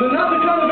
But not the kind of